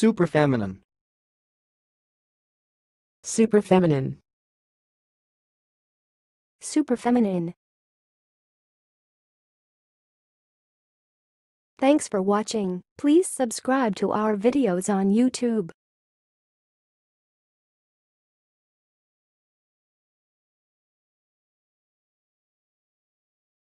Super feminine. super feminine, super feminine. Thanks for watching. Please subscribe to our videos on YouTube.